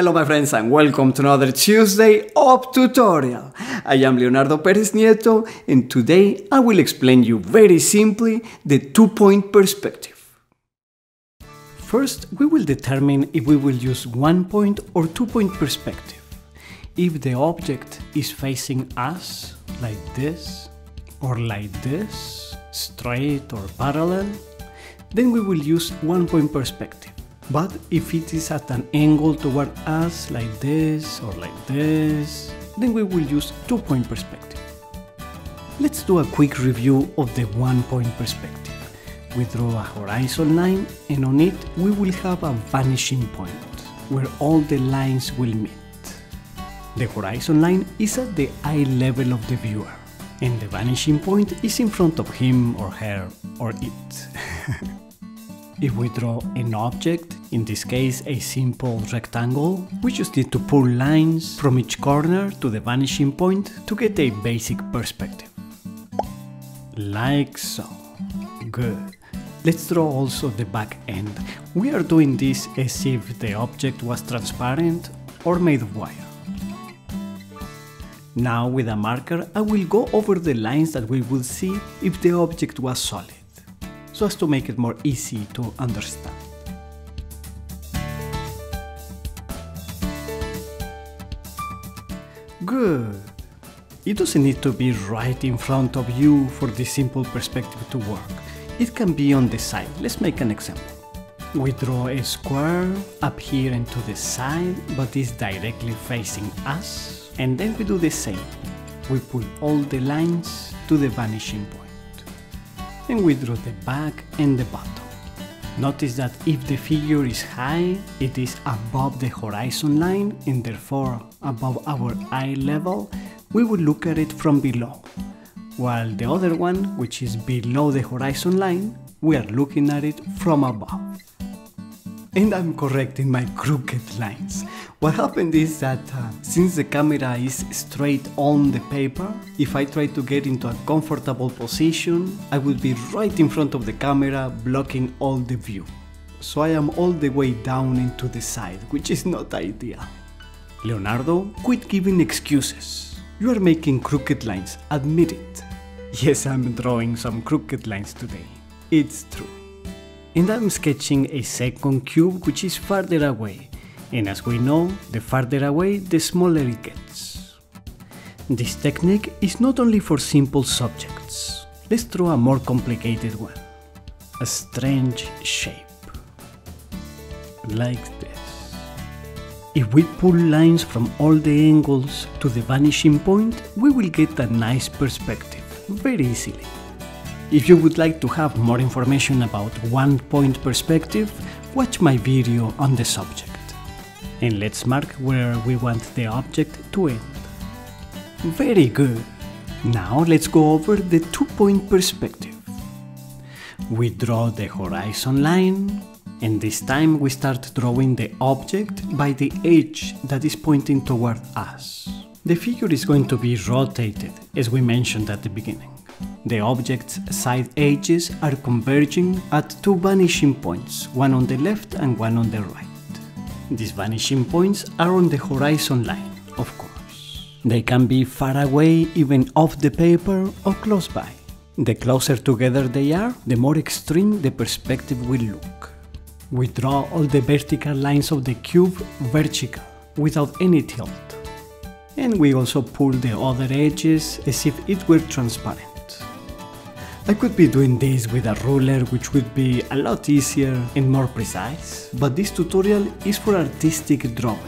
Hello my friends and welcome to another Tuesday Up tutorial. I am Leonardo Pereznieto and today I will explain you very simply the two-point perspective. First, we will determine if we will use one-point or two-point perspective. If the object is facing us, like this, or like this, straight or parallel, then we will use one-point perspective. But if it is at an angle toward us, like this or like this, then we will use two-point perspective. Let's do a quick review of the one-point perspective. We draw a horizon line and on it we will have a vanishing point, where all the lines will meet. The horizon line is at the eye level of the viewer, and the vanishing point is in front of him or her or it. If we draw an object, in this case a simple rectangle, we just need to pull lines from each corner to the vanishing point to get a basic perspective. Like so. Good. Let's draw also the back end. We are doing this as if the object was transparent or made of wire. Now with a marker I will go over the lines that we would see if the object was solid so as to make it more easy to understand. Good. It doesn't need to be right in front of you for this simple perspective to work. It can be on the side. Let's make an example. We draw a square up here and to the side, but it's directly facing us. And then we do the same. We pull all the lines to the vanishing point and we draw the back and the bottom. Notice that if the figure is high, it is above the horizon line and therefore above our eye level, we will look at it from below. While the other one, which is below the horizon line, we are looking at it from above. And I'm correcting my crooked lines. What happened is that uh, since the camera is straight on the paper, if I try to get into a comfortable position, I will be right in front of the camera blocking all the view. So I am all the way down into the side, which is not ideal. Leonardo, quit giving excuses. You are making crooked lines, admit it. Yes, I'm drawing some crooked lines today. It's true and I'm sketching a second cube which is farther away, and as we know, the farther away the smaller it gets. This technique is not only for simple subjects. Let's draw a more complicated one. A strange shape. Like this. If we pull lines from all the angles to the vanishing point, we will get a nice perspective, very easily. If you would like to have more information about one point perspective, watch my video on the subject. And let's mark where we want the object to end. Very good. Now let's go over the two point perspective. We draw the horizon line, and this time we start drawing the object by the edge that is pointing toward us. The figure is going to be rotated, as we mentioned at the beginning. The object's side edges are converging at two vanishing points, one on the left and one on the right. These vanishing points are on the horizon line, of course. They can be far away, even off the paper, or close by. The closer together they are, the more extreme the perspective will look. We draw all the vertical lines of the cube vertical, without any tilt. And we also pull the other edges as if it were transparent. I could be doing this with a ruler which would be a lot easier and more precise, but this tutorial is for artistic drawing,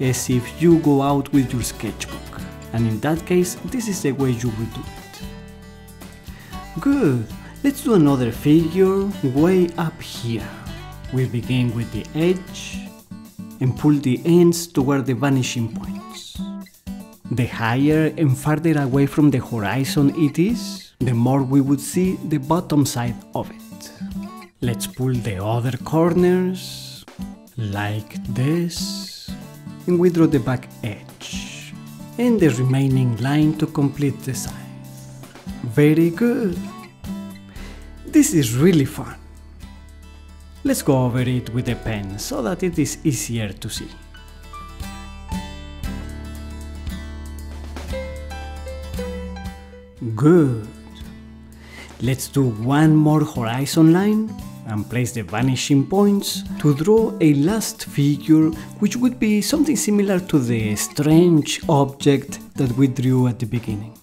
as if you go out with your sketchbook, and in that case this is the way you would do it. Good, let's do another figure way up here. We begin with the edge and pull the ends toward the vanishing points. The higher and farther away from the horizon it is, the more we would see the bottom side of it. Let's pull the other corners, like this, and we draw the back edge, and the remaining line to complete the side. Very good! This is really fun. Let's go over it with a pen so that it is easier to see. Good. Let's do one more horizon line and place the vanishing points to draw a last figure which would be something similar to the strange object that we drew at the beginning.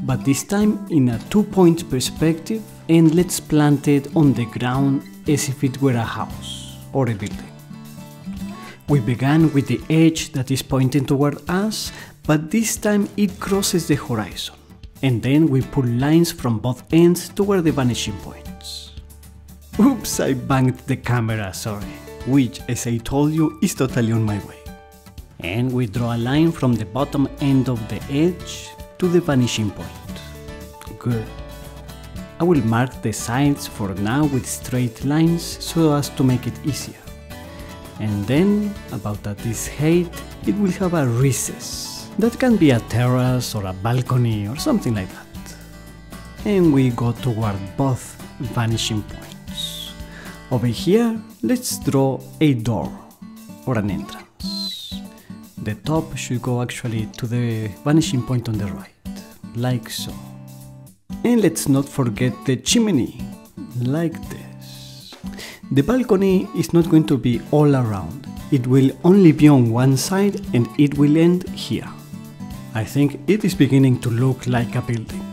But this time in a two point perspective and let's plant it on the ground as if it were a house or a building. We began with the edge that is pointing toward us, but this time it crosses the horizon. And then we pull lines from both ends toward the vanishing points. Oops, I banged the camera, sorry. Which, as I told you, is totally on my way. And we draw a line from the bottom end of the edge to the vanishing point. Good. I will mark the sides for now with straight lines so as to make it easier and then about at this height it will have a recess that can be a terrace or a balcony or something like that. And we go toward both vanishing points. Over here let's draw a door or an entrance. The top should go actually to the vanishing point on the right like so. And let's not forget the chimney like this. The balcony is not going to be all around. It will only be on one side and it will end here. I think it is beginning to look like a building.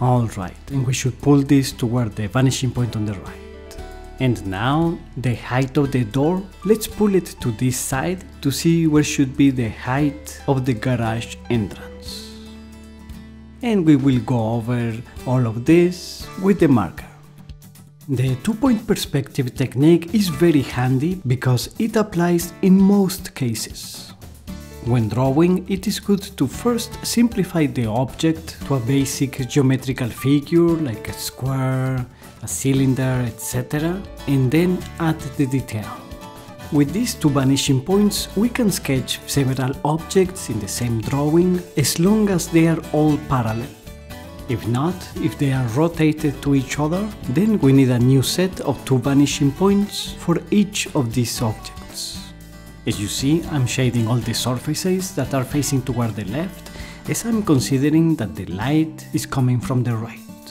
Alright, and we should pull this toward the vanishing point on the right. And now, the height of the door, let's pull it to this side to see where should be the height of the garage entrance. And we will go over all of this with the marker. The two-point perspective technique is very handy because it applies in most cases. When drawing, it is good to first simplify the object to a basic geometrical figure like a square, a cylinder, etc. and then add the detail. With these two vanishing points, we can sketch several objects in the same drawing as long as they are all parallel. If not, if they are rotated to each other, then we need a new set of two vanishing points for each of these objects. As you see, I'm shading all the surfaces that are facing toward the left, as I'm considering that the light is coming from the right.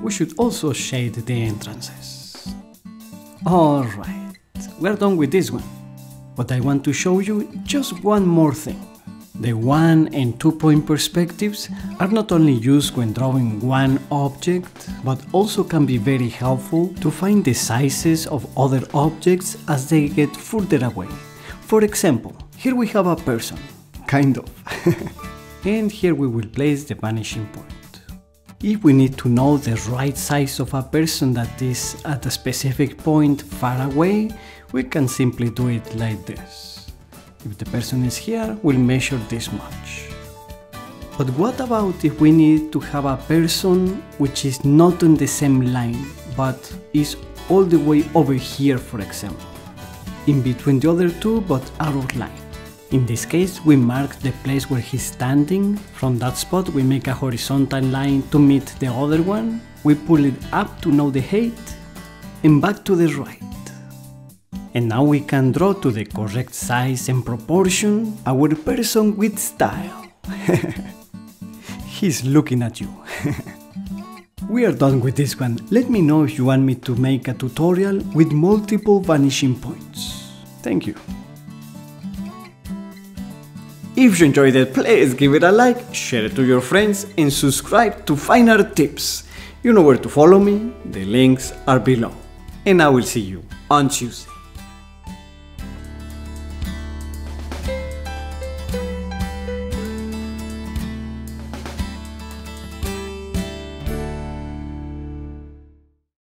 We should also shade the entrances. Alright, we're done with this one. But I want to show you just one more thing. The one and two point perspectives are not only used when drawing one object, but also can be very helpful to find the sizes of other objects as they get further away. For example, here we have a person, kind of. and here we will place the vanishing point. If we need to know the right size of a person that is at a specific point far away, we can simply do it like this. If the person is here, we'll measure this much. But what about if we need to have a person which is not on the same line, but is all the way over here, for example, in between the other two but out line. In this case, we mark the place where he's standing. From that spot, we make a horizontal line to meet the other one. We pull it up to know the height and back to the right. And now we can draw to the correct size and proportion our person with style. He's looking at you. we are done with this one. Let me know if you want me to make a tutorial with multiple vanishing points. Thank you. If you enjoyed it, please give it a like, share it to your friends and subscribe to Fine Art-Tips. You know where to follow me, the links are below. And I will see you on Tuesday.